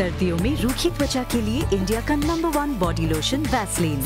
सर्दियों में रूखी त्वचा के लिए इंडिया का number one body lotion Vaseline